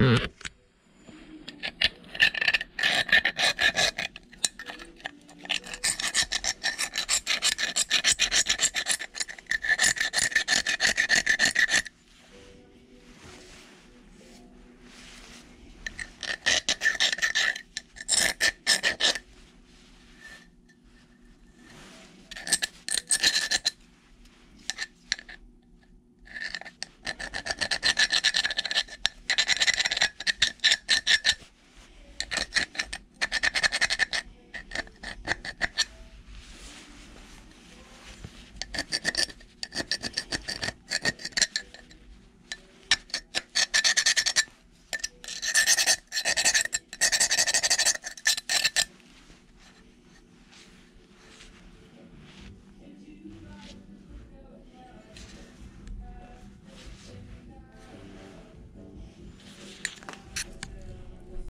Mm-hmm.